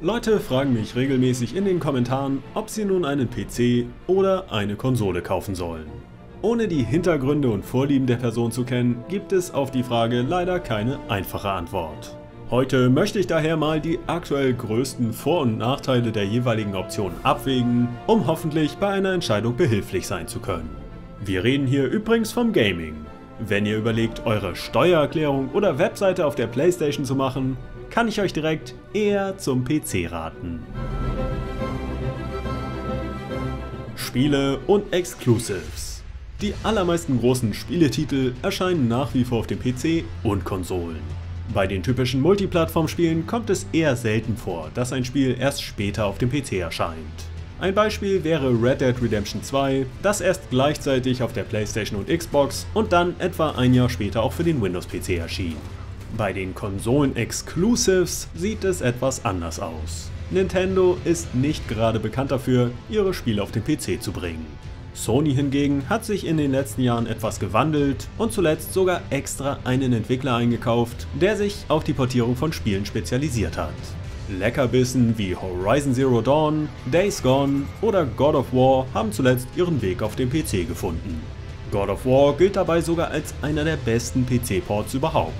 Leute fragen mich regelmäßig in den Kommentaren, ob sie nun einen PC oder eine Konsole kaufen sollen. Ohne die Hintergründe und Vorlieben der Person zu kennen, gibt es auf die Frage leider keine einfache Antwort. Heute möchte ich daher mal die aktuell größten Vor- und Nachteile der jeweiligen Optionen abwägen, um hoffentlich bei einer Entscheidung behilflich sein zu können. Wir reden hier übrigens vom Gaming. Wenn ihr überlegt, eure Steuererklärung oder Webseite auf der Playstation zu machen, kann ich euch direkt eher zum PC raten. Spiele und Exclusives. Die allermeisten großen Spieletitel erscheinen nach wie vor auf dem PC und Konsolen. Bei den typischen Multiplattform-Spielen kommt es eher selten vor, dass ein Spiel erst später auf dem PC erscheint. Ein Beispiel wäre Red Dead Redemption 2, das erst gleichzeitig auf der Playstation und Xbox und dann etwa ein Jahr später auch für den Windows-PC erschien. Bei den Konsolen-Exclusives sieht es etwas anders aus. Nintendo ist nicht gerade bekannt dafür, ihre Spiele auf den PC zu bringen. Sony hingegen hat sich in den letzten Jahren etwas gewandelt und zuletzt sogar extra einen Entwickler eingekauft, der sich auf die Portierung von Spielen spezialisiert hat. Leckerbissen wie Horizon Zero Dawn, Days Gone oder God of War haben zuletzt ihren Weg auf den PC gefunden. God of War gilt dabei sogar als einer der besten PC-Ports überhaupt.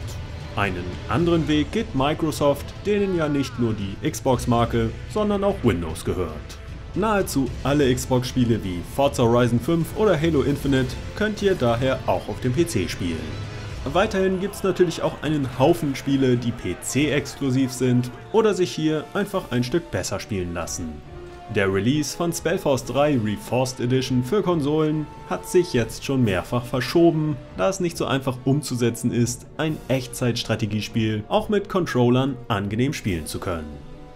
Einen anderen Weg geht Microsoft, denen ja nicht nur die Xbox-Marke, sondern auch Windows gehört. Nahezu alle Xbox-Spiele wie Forza Horizon 5 oder Halo Infinite könnt ihr daher auch auf dem PC spielen. Weiterhin gibt es natürlich auch einen Haufen Spiele, die PC-exklusiv sind oder sich hier einfach ein Stück besser spielen lassen. Der Release von Spellforce 3 Reforced Edition für Konsolen hat sich jetzt schon mehrfach verschoben, da es nicht so einfach umzusetzen ist, ein Echtzeitstrategiespiel auch mit Controllern angenehm spielen zu können.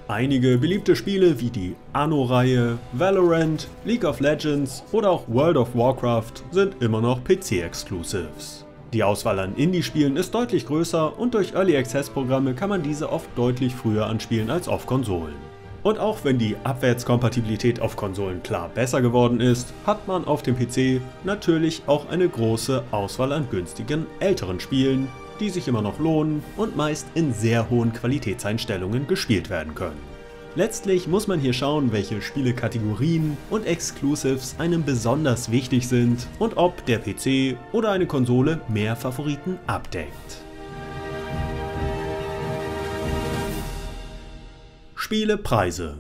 Einige beliebte Spiele wie die Anno-Reihe, Valorant, League of Legends oder auch World of Warcraft sind immer noch PC-Exclusives. Die Auswahl an Indie-Spielen ist deutlich größer und durch Early Access-Programme kann man diese oft deutlich früher anspielen als auf Konsolen. Und auch wenn die Abwärtskompatibilität auf Konsolen klar besser geworden ist, hat man auf dem PC natürlich auch eine große Auswahl an günstigen älteren Spielen, die sich immer noch lohnen und meist in sehr hohen Qualitätseinstellungen gespielt werden können. Letztlich muss man hier schauen, welche Spielekategorien und Exclusives einem besonders wichtig sind und ob der PC oder eine Konsole mehr Favoriten abdeckt. Spielepreise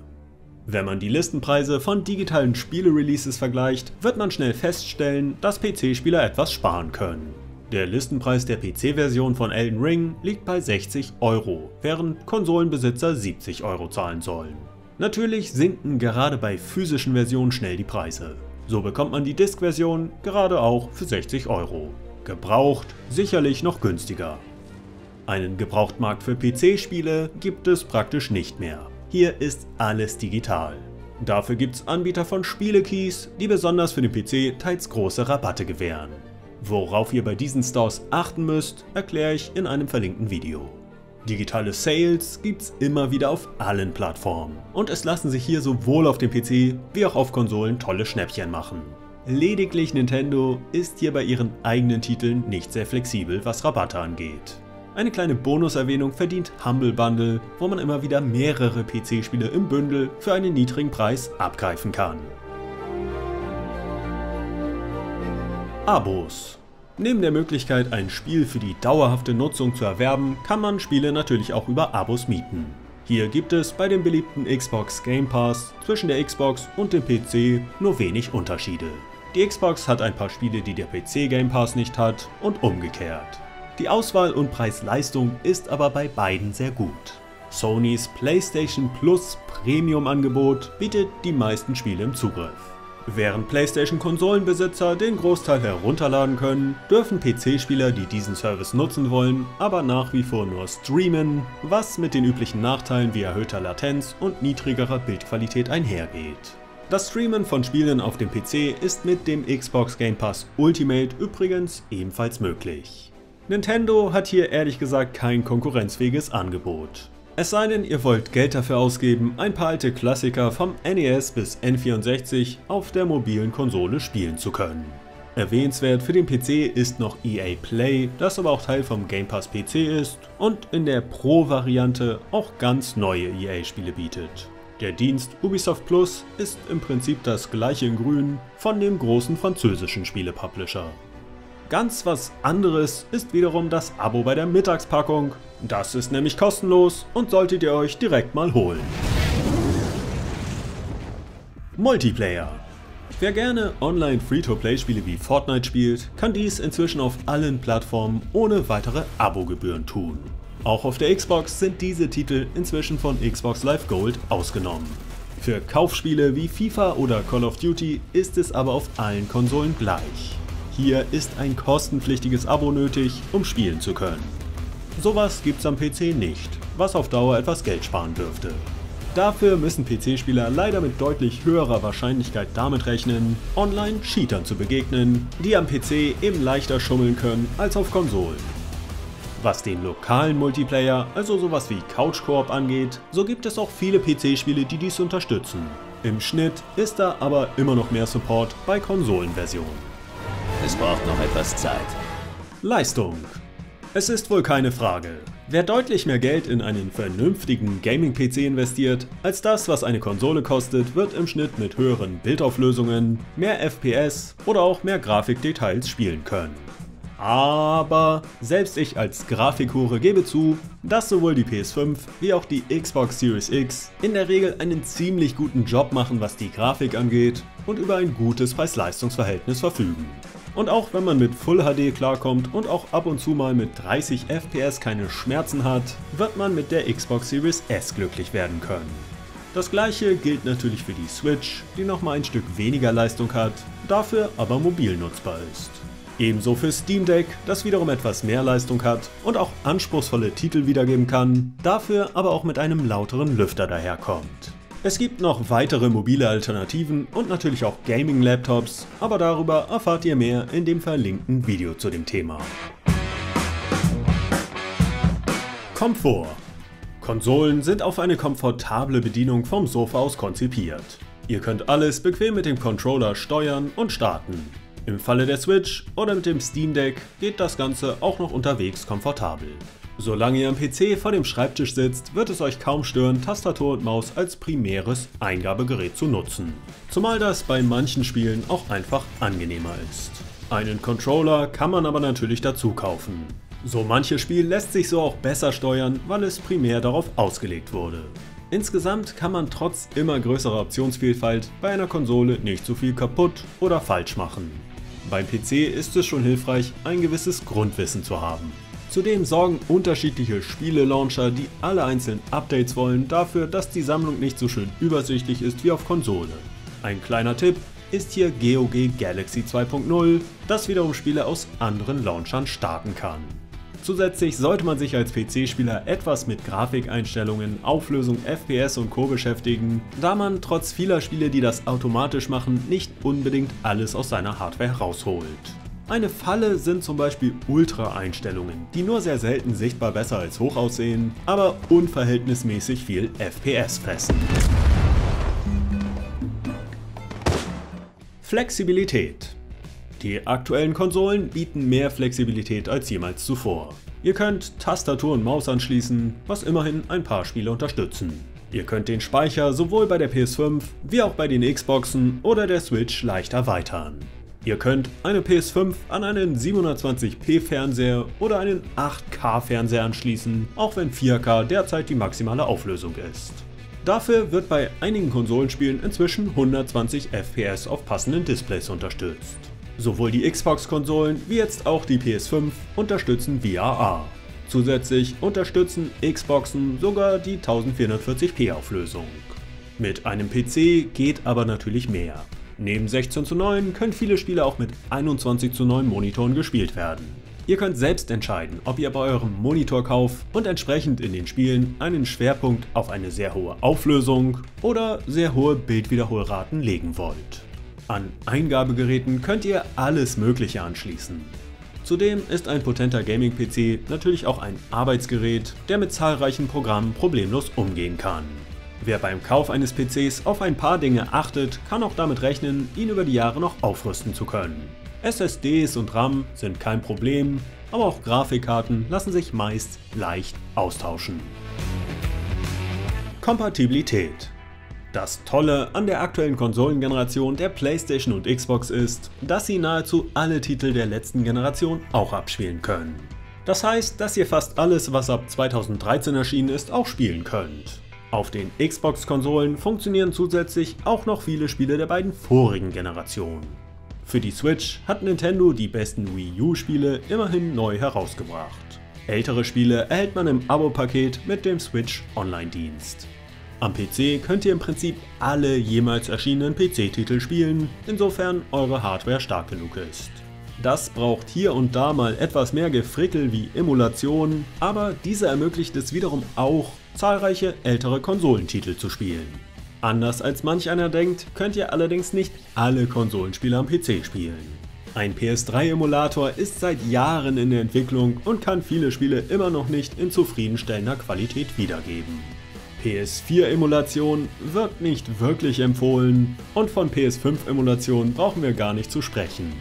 wenn man die Listenpreise von digitalen Spiele-Releases vergleicht, wird man schnell feststellen, dass PC-Spieler etwas sparen können. Der Listenpreis der PC-Version von Elden Ring liegt bei 60 Euro, während Konsolenbesitzer 70 Euro zahlen sollen. Natürlich sinken gerade bei physischen Versionen schnell die Preise. So bekommt man die Disk-Version gerade auch für 60 Euro. Gebraucht sicherlich noch günstiger. Einen Gebrauchtmarkt für PC-Spiele gibt es praktisch nicht mehr. Hier ist alles digital. Dafür gibt es Anbieter von Spielekeys, die besonders für den PC teils große Rabatte gewähren. Worauf ihr bei diesen Stores achten müsst, erkläre ich in einem verlinkten Video. Digitale Sales gibt's immer wieder auf allen Plattformen und es lassen sich hier sowohl auf dem PC wie auch auf Konsolen tolle Schnäppchen machen. Lediglich Nintendo ist hier bei ihren eigenen Titeln nicht sehr flexibel, was Rabatte angeht. Eine kleine Bonuserwähnung verdient Humble Bundle, wo man immer wieder mehrere PC-Spiele im Bündel für einen niedrigen Preis abgreifen kann. Abos Neben der Möglichkeit, ein Spiel für die dauerhafte Nutzung zu erwerben, kann man Spiele natürlich auch über Abos mieten. Hier gibt es bei dem beliebten Xbox Game Pass zwischen der Xbox und dem PC nur wenig Unterschiede. Die Xbox hat ein paar Spiele, die der PC Game Pass nicht hat und umgekehrt. Die Auswahl und Preis-Leistung ist aber bei beiden sehr gut. Sonys PlayStation Plus Premium Angebot bietet die meisten Spiele im Zugriff. Während PlayStation-Konsolenbesitzer den Großteil herunterladen können, dürfen PC-Spieler, die diesen Service nutzen wollen, aber nach wie vor nur streamen, was mit den üblichen Nachteilen wie erhöhter Latenz und niedrigerer Bildqualität einhergeht. Das Streamen von Spielen auf dem PC ist mit dem Xbox Game Pass Ultimate übrigens ebenfalls möglich. Nintendo hat hier ehrlich gesagt kein konkurrenzfähiges Angebot. Es sei denn, ihr wollt Geld dafür ausgeben, ein paar alte Klassiker vom NES bis N64 auf der mobilen Konsole spielen zu können. Erwähnenswert für den PC ist noch EA Play, das aber auch Teil vom Game Pass PC ist und in der Pro-Variante auch ganz neue EA-Spiele bietet. Der Dienst Ubisoft Plus ist im Prinzip das gleiche in grün von dem großen französischen Spielepublisher. Ganz was anderes ist wiederum das Abo bei der Mittagspackung. Das ist nämlich kostenlos und solltet ihr euch direkt mal holen. Multiplayer. Wer gerne online Free-to-Play-Spiele wie Fortnite spielt, kann dies inzwischen auf allen Plattformen ohne weitere Abogebühren tun. Auch auf der Xbox sind diese Titel inzwischen von Xbox Live Gold ausgenommen. Für Kaufspiele wie FIFA oder Call of Duty ist es aber auf allen Konsolen gleich. Hier ist ein kostenpflichtiges Abo nötig, um spielen zu können. Sowas gibt's am PC nicht, was auf Dauer etwas Geld sparen dürfte. Dafür müssen PC-Spieler leider mit deutlich höherer Wahrscheinlichkeit damit rechnen, Online-Cheatern zu begegnen, die am PC eben leichter schummeln können als auf Konsolen. Was den lokalen Multiplayer, also sowas wie Couch Koop angeht, so gibt es auch viele PC-Spiele, die dies unterstützen. Im Schnitt ist da aber immer noch mehr Support bei Konsolenversionen. Es braucht noch etwas Zeit. Leistung. Es ist wohl keine Frage. Wer deutlich mehr Geld in einen vernünftigen Gaming-PC investiert, als das, was eine Konsole kostet, wird im Schnitt mit höheren Bildauflösungen, mehr FPS oder auch mehr Grafikdetails spielen können. Aber selbst ich als Grafikhure gebe zu, dass sowohl die PS5 wie auch die Xbox Series X in der Regel einen ziemlich guten Job machen, was die Grafik angeht und über ein gutes Preis-Leistungs-Verhältnis verfügen. Und auch wenn man mit Full HD klarkommt und auch ab und zu mal mit 30 FPS keine Schmerzen hat, wird man mit der Xbox Series S glücklich werden können. Das gleiche gilt natürlich für die Switch, die nochmal ein Stück weniger Leistung hat, dafür aber mobil nutzbar ist. Ebenso für Steam Deck, das wiederum etwas mehr Leistung hat und auch anspruchsvolle Titel wiedergeben kann, dafür aber auch mit einem lauteren Lüfter daherkommt. Es gibt noch weitere mobile Alternativen und natürlich auch Gaming-Laptops, aber darüber erfahrt ihr mehr in dem verlinkten Video zu dem Thema. Komfort Konsolen sind auf eine komfortable Bedienung vom Sofa aus konzipiert. Ihr könnt alles bequem mit dem Controller steuern und starten. Im Falle der Switch oder mit dem Steam Deck geht das Ganze auch noch unterwegs komfortabel. Solange ihr am PC vor dem Schreibtisch sitzt, wird es euch kaum stören, Tastatur und Maus als primäres Eingabegerät zu nutzen. Zumal das bei manchen Spielen auch einfach angenehmer ist. Einen Controller kann man aber natürlich dazu kaufen. So manches Spiel lässt sich so auch besser steuern, weil es primär darauf ausgelegt wurde. Insgesamt kann man trotz immer größerer Optionsvielfalt bei einer Konsole nicht so viel kaputt oder falsch machen. Beim PC ist es schon hilfreich, ein gewisses Grundwissen zu haben. Zudem sorgen unterschiedliche Spiele-Launcher, die alle einzelnen Updates wollen, dafür, dass die Sammlung nicht so schön übersichtlich ist wie auf Konsole. Ein kleiner Tipp ist hier GOG Galaxy 2.0, das wiederum Spiele aus anderen Launchern starten kann. Zusätzlich sollte man sich als PC-Spieler etwas mit Grafikeinstellungen, Auflösung, FPS und Co. beschäftigen, da man trotz vieler Spiele, die das automatisch machen, nicht unbedingt alles aus seiner Hardware herausholt. Eine Falle sind zum Beispiel Ultra-Einstellungen, die nur sehr selten sichtbar besser als hoch aussehen, aber unverhältnismäßig viel FPS fressen. Flexibilität. Die aktuellen Konsolen bieten mehr Flexibilität als jemals zuvor. Ihr könnt Tastatur und Maus anschließen, was immerhin ein paar Spiele unterstützen. Ihr könnt den Speicher sowohl bei der PS5 wie auch bei den Xboxen oder der Switch leicht erweitern. Ihr könnt eine PS5 an einen 720p Fernseher oder einen 8K Fernseher anschließen, auch wenn 4K derzeit die maximale Auflösung ist. Dafür wird bei einigen Konsolenspielen inzwischen 120 FPS auf passenden Displays unterstützt. Sowohl die Xbox-Konsolen wie jetzt auch die PS5 unterstützen VRA. Zusätzlich unterstützen Xboxen sogar die 1440p Auflösung. Mit einem PC geht aber natürlich mehr. Neben 16 zu 9 können viele Spiele auch mit 21 zu 9 Monitoren gespielt werden. Ihr könnt selbst entscheiden, ob ihr bei eurem Monitorkauf und entsprechend in den Spielen einen Schwerpunkt auf eine sehr hohe Auflösung oder sehr hohe Bildwiederholraten legen wollt. An Eingabegeräten könnt ihr alles Mögliche anschließen. Zudem ist ein potenter Gaming-PC natürlich auch ein Arbeitsgerät, der mit zahlreichen Programmen problemlos umgehen kann. Wer beim Kauf eines PCs auf ein paar Dinge achtet, kann auch damit rechnen, ihn über die Jahre noch aufrüsten zu können. SSDs und RAM sind kein Problem, aber auch Grafikkarten lassen sich meist leicht austauschen. Kompatibilität das Tolle an der aktuellen Konsolengeneration der PlayStation und Xbox ist, dass sie nahezu alle Titel der letzten Generation auch abspielen können. Das heißt, dass ihr fast alles, was ab 2013 erschienen ist, auch spielen könnt. Auf den Xbox-Konsolen funktionieren zusätzlich auch noch viele Spiele der beiden vorigen Generationen. Für die Switch hat Nintendo die besten Wii U-Spiele immerhin neu herausgebracht. Ältere Spiele erhält man im Abo-Paket mit dem Switch Online-Dienst. Am PC könnt ihr im Prinzip alle jemals erschienenen PC-Titel spielen, insofern eure Hardware stark genug ist. Das braucht hier und da mal etwas mehr Gefrickel wie Emulation, aber diese ermöglicht es wiederum auch, zahlreiche ältere Konsolentitel zu spielen. Anders als manch einer denkt, könnt ihr allerdings nicht alle Konsolenspiele am PC spielen. Ein PS3-Emulator ist seit Jahren in der Entwicklung und kann viele Spiele immer noch nicht in zufriedenstellender Qualität wiedergeben. PS4-Emulation wird nicht wirklich empfohlen und von PS5-Emulation brauchen wir gar nicht zu sprechen.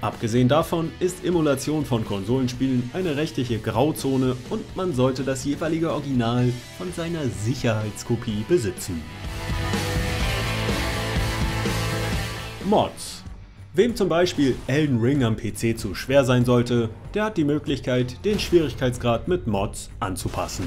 Abgesehen davon ist Emulation von Konsolenspielen eine rechtliche Grauzone und man sollte das jeweilige Original von seiner Sicherheitskopie besitzen. Mods Wem zum Beispiel Elden Ring am PC zu schwer sein sollte, der hat die Möglichkeit, den Schwierigkeitsgrad mit Mods anzupassen.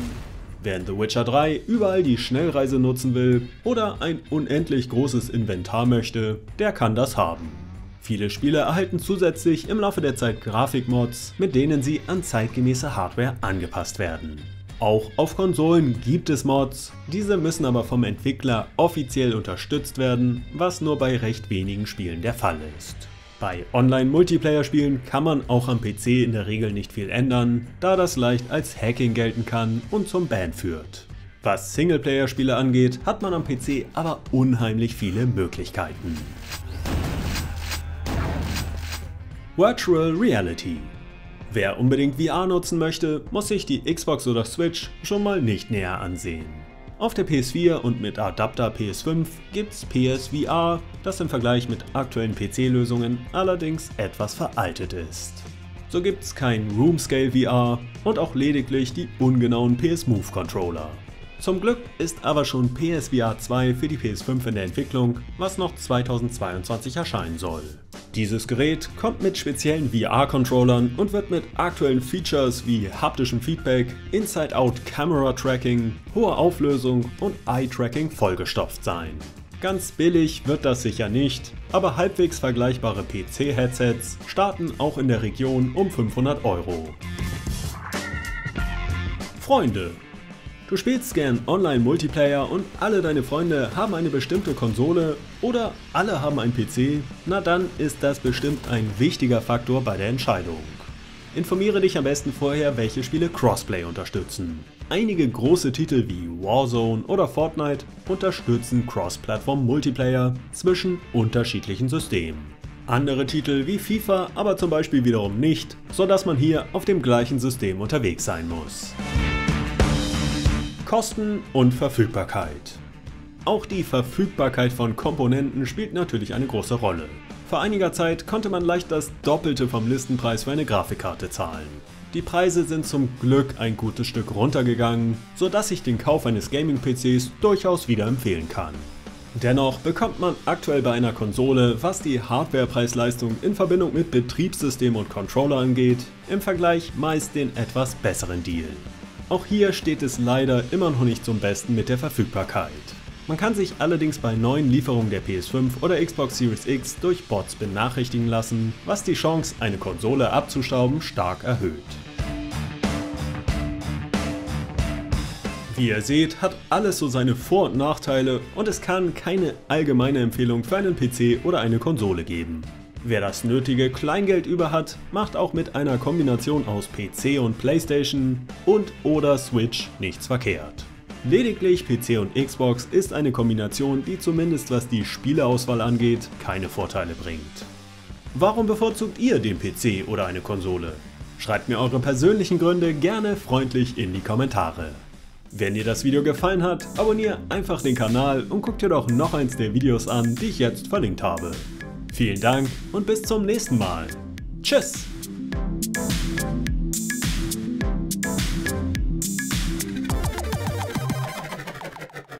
Wer in The Witcher 3 überall die Schnellreise nutzen will oder ein unendlich großes Inventar möchte, der kann das haben. Viele Spiele erhalten zusätzlich im Laufe der Zeit Grafikmods, mit denen sie an zeitgemäße Hardware angepasst werden. Auch auf Konsolen gibt es Mods, diese müssen aber vom Entwickler offiziell unterstützt werden, was nur bei recht wenigen Spielen der Fall ist. Bei Online-Multiplayer-Spielen kann man auch am PC in der Regel nicht viel ändern, da das leicht als Hacking gelten kann und zum Ban führt. Was Singleplayer-Spiele angeht, hat man am PC aber unheimlich viele Möglichkeiten. Virtual Reality Wer unbedingt VR nutzen möchte, muss sich die Xbox oder Switch schon mal nicht näher ansehen. Auf der PS4 und mit Adapter PS5 gibt's PSVR, das im Vergleich mit aktuellen PC-Lösungen allerdings etwas veraltet ist. So gibt's kein Room Scale VR und auch lediglich die ungenauen PS Move Controller. Zum Glück ist aber schon PSVR 2 für die PS5 in der Entwicklung, was noch 2022 erscheinen soll. Dieses Gerät kommt mit speziellen VR-Controllern und wird mit aktuellen Features wie haptischem Feedback, Inside-Out Camera Tracking, hoher Auflösung und Eye-Tracking vollgestopft sein. Ganz billig wird das sicher nicht, aber halbwegs vergleichbare PC-Headsets starten auch in der Region um 500 Euro. Freunde, Du spielst gern Online-Multiplayer und alle deine Freunde haben eine bestimmte Konsole oder alle haben einen PC, na dann ist das bestimmt ein wichtiger Faktor bei der Entscheidung. Informiere dich am besten vorher, welche Spiele Crossplay unterstützen. Einige große Titel wie Warzone oder Fortnite unterstützen Cross-Plattform-Multiplayer zwischen unterschiedlichen Systemen. Andere Titel wie FIFA aber zum Beispiel wiederum nicht, sodass man hier auf dem gleichen System unterwegs sein muss. Kosten und Verfügbarkeit. Auch die Verfügbarkeit von Komponenten spielt natürlich eine große Rolle. Vor einiger Zeit konnte man leicht das Doppelte vom Listenpreis für eine Grafikkarte zahlen. Die Preise sind zum Glück ein gutes Stück runtergegangen, sodass ich den Kauf eines Gaming-PCs durchaus wieder empfehlen kann. Dennoch bekommt man aktuell bei einer Konsole, was die Hardware-Preis-Leistung in Verbindung mit Betriebssystem und Controller angeht, im Vergleich meist den etwas besseren Deal. Auch hier steht es leider immer noch nicht zum Besten mit der Verfügbarkeit. Man kann sich allerdings bei neuen Lieferungen der PS5 oder Xbox Series X durch Bots benachrichtigen lassen, was die Chance, eine Konsole abzustauben, stark erhöht. Wie ihr seht, hat alles so seine Vor- und Nachteile und es kann keine allgemeine Empfehlung für einen PC oder eine Konsole geben. Wer das nötige Kleingeld über hat, macht auch mit einer Kombination aus PC und Playstation und oder Switch nichts verkehrt. Lediglich PC und Xbox ist eine Kombination, die zumindest was die Spieleauswahl angeht, keine Vorteile bringt. Warum bevorzugt ihr den PC oder eine Konsole? Schreibt mir eure persönlichen Gründe gerne freundlich in die Kommentare. Wenn dir das Video gefallen hat, abonniere einfach den Kanal und guck dir doch noch eins der Videos an, die ich jetzt verlinkt habe. Vielen Dank und bis zum nächsten Mal. Tschüss!